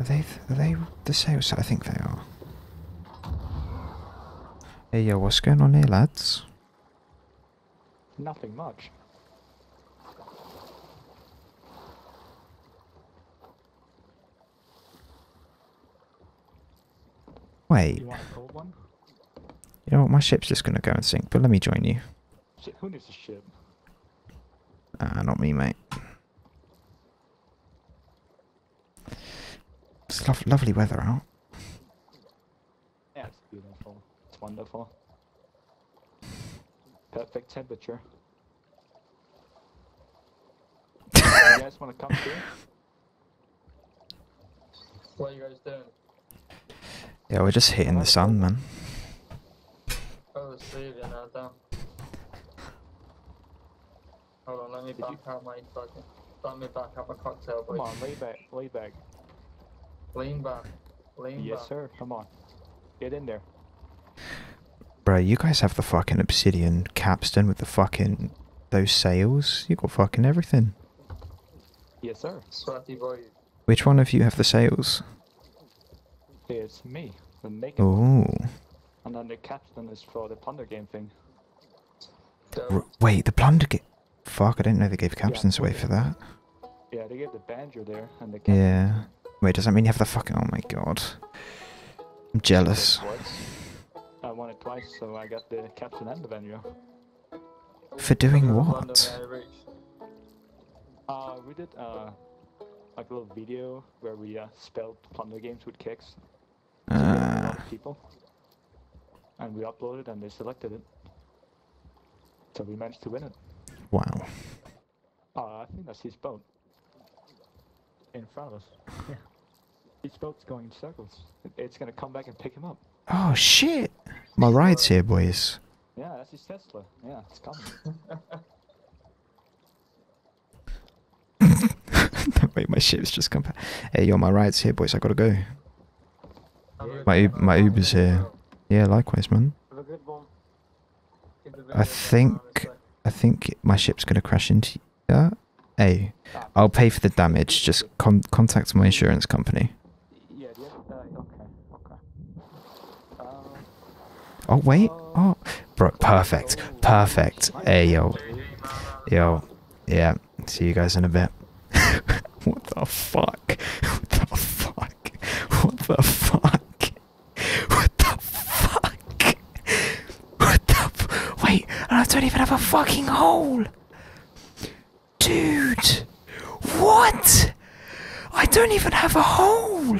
Are they, are they the sails? I think they are. Hey, yo, what's going on here, lads? Nothing much. Wait, You want a cold one? you know what? My ship's just gonna go and sink, but let me join you. Shit, who needs a ship? Ah, not me, mate. It's lov lovely weather out. Yeah, it's beautiful. It's wonderful. Perfect temperature. you guys want to come through? What are you guys doing? Yeah, we're just hitting the sun, man. Oh, there's three of you now, down. Hold on, let me Did back you- out my fucking. Let me back up my cocktail, boys. Come on, lay back, lay back. Lean back. Lean Yes, back. sir. Come on. Get in there. Bro, you guys have the fucking obsidian capstan with the fucking those sails. You got fucking everything. Yes, sir. Sweaty boys. Which one of you have the sails? It's me, the naked one. Oh, And then the capstan is for the plunder game thing. Dope. R- wait, the plunder game. Fuck, I didn't know they gave capstans away for that. Yeah, they gave the banjo there and the capstan. Yeah. Wait, does that mean you have the fucking? Oh my god. I'm jealous. I won it twice, so I got the capstan and the venue. For doing what? Uh, we did uh, like a little video where we uh, spelled plunder games with kicks. to get a lot Uh, people. And we uploaded and they selected it. So we managed to win it. wow. Uh, I think that's his boat. In front of us. Yeah. Boat's going in circles. It's gonna come back and pick him up. Oh shit! My ride's here, boys. Yeah, that's his Tesla. Yeah, it's coming. Wait, my ship's just come back. Hey, yo, my ride's here, boys. I gotta go. My my. Uber's here. Yeah, likewise, man. Have a good one. Keep the I think. I think my ship's gonna crash into that. Hey, I'll pay for the damage. Just con- contact my insurance company. uh, okay, okay. Uh, Oh wait. Oh, bro, perfect, perfect. Hey, yo, yo, yeah. See you guys in a bit. what the fuck? What the fuck? What the fuck? What the fuck? What the? F- wait, I don't even have a fucking hole. What? I don't even have a hole.